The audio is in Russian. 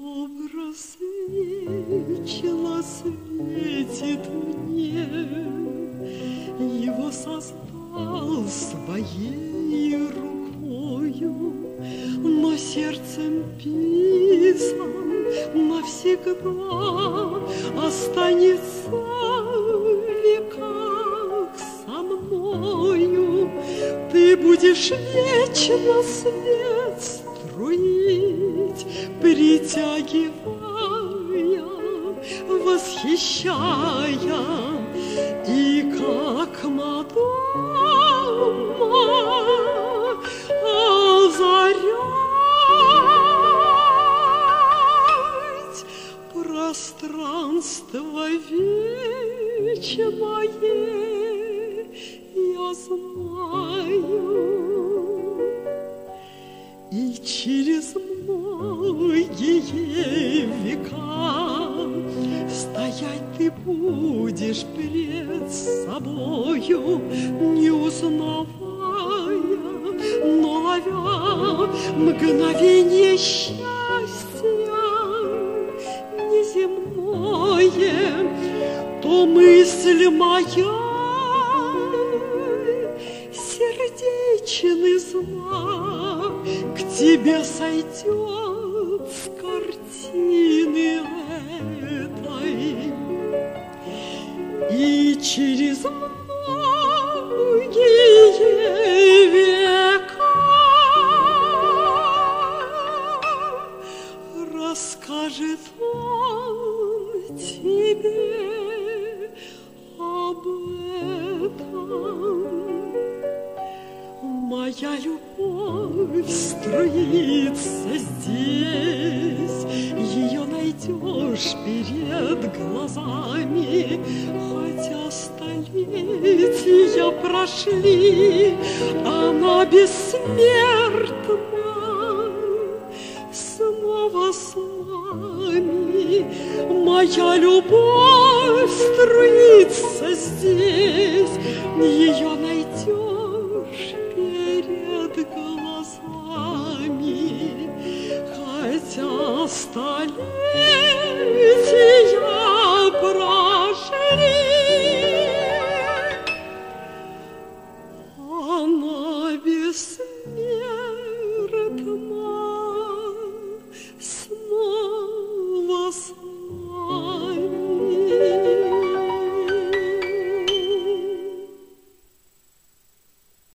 Образ вечно светит мне, Его создал своей рукою, Но сердцем писан навсегда Останется веках со мною. Ты будешь вечно свет струить, Притягивая, восхищая, И как Мадонна озарять пространство вечное, многие века Стоять ты будешь пред собою, Не узнавая, но Мгновение счастья. Неземное, То мысль моя. Сердечный знак тебе сойдет с картины этой. И через многие века расскажет он тебе об этом. Моя любовь струится здесь, Ее найдешь перед глазами, Хотя столетия прошли, Она бессмертна, снова с нами. Моя любовь струится здесь, Ее столетия